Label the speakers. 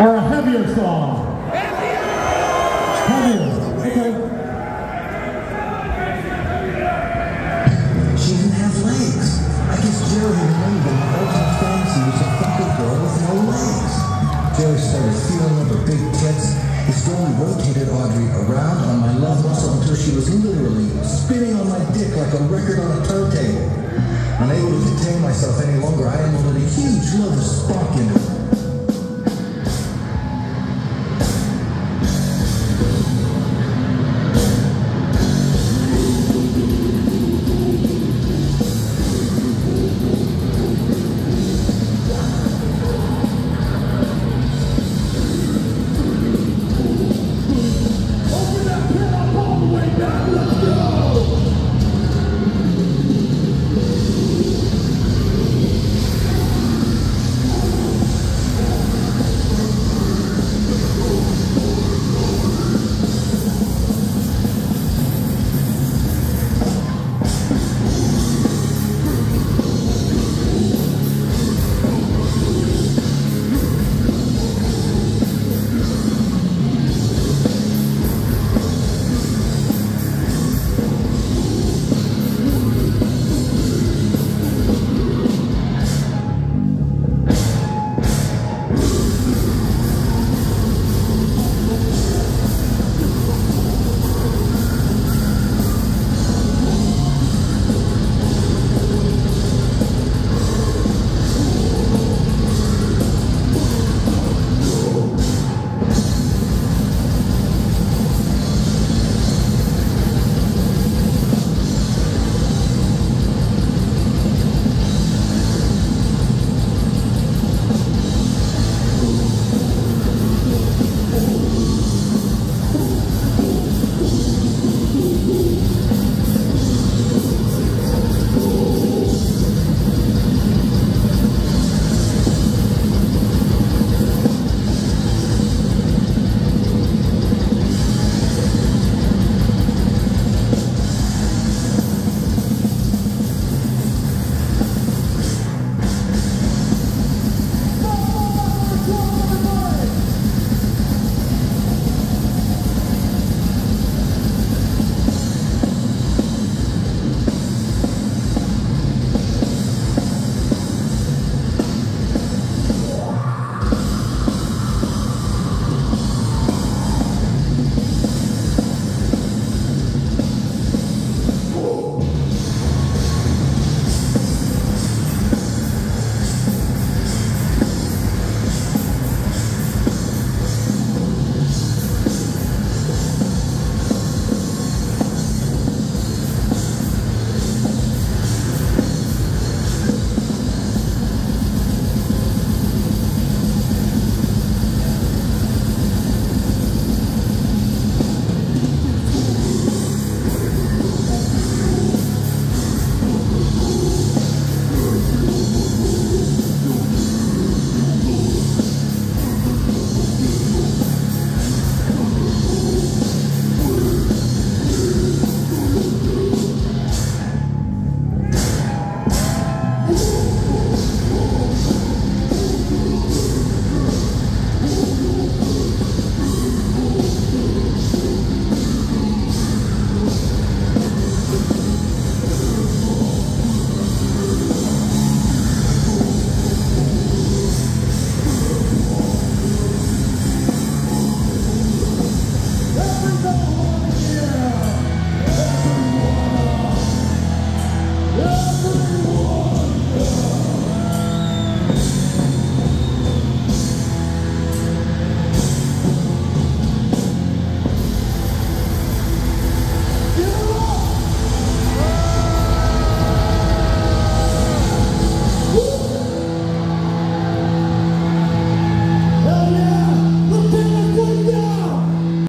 Speaker 1: or a heavier song? Heavier. Okay.
Speaker 2: She didn't have legs. I guess Jerry remembered that my ultimate fantasy was a fucking girl with no legs. Jerry started feeling up her big tits. He slowly rotated Audrey around on my love muscle until she was literally spinning on my dick like a record on a turntable. Unable to contain myself any longer, I unloaded a huge load of spark into her.